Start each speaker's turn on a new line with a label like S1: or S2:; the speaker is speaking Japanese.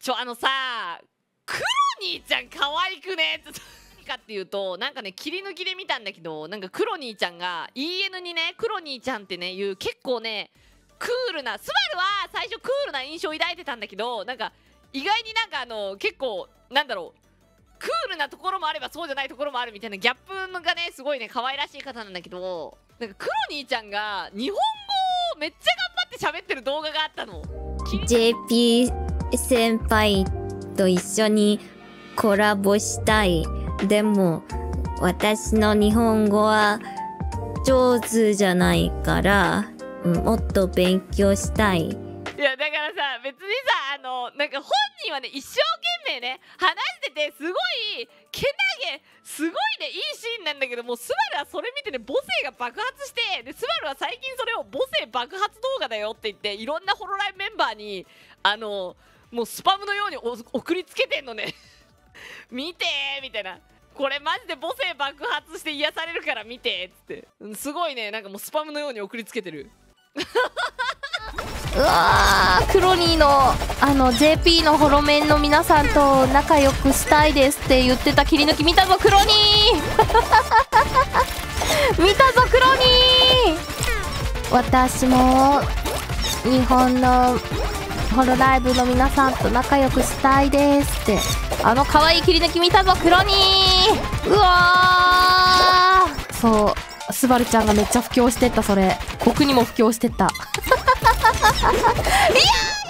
S1: ちょあのさクロニーちゃん可愛くねって。何かっていうとなんかね切り抜きで見たんだけどなんかクロニーちゃんが EN にねクロニーちゃんってねいう結構ねクールなスバルは最初クールな印象を抱いてたんだけどなんか意外になんかあの結構なんだろうクールなところもあればそうじゃないところもあるみたいなギャップがねすごいね可愛らしい方なんだけどなんかクロニーちゃんが日本語をめっちゃ頑張って喋ってる動画があったの。
S2: JP 先輩と一緒にコラボしたい。でも、私の日本語は上手じゃないから、もっと勉強したい。
S1: いやだからさ別にさあのなんか本人はね一生懸命ね話しててすごいけなげすごいねいいシーンなんだけどもうスバルはそれ見てね母性が爆発してでスバルは最近それを母性爆発動画だよって言っていろんなホロライブメンバーにあのもうスパムのように送りつけてんのね。見てみたいな。これマジで母性爆発して癒されるから見てっつって。すごいね。なんかもうスパムのように送りつけてる。
S3: うわー。クロニーのあの JP のホロメンの皆さんと仲良くしたいですって言ってた切り抜き見たぞクロニー。見たぞクロニー。私も日本のホロライブの皆さんと仲良くしたいですって。あの可愛い切り抜き見たぞクロニうわー。そうスバルちゃんがめっちゃ布教してったそれ。僕にも布教してった。いやー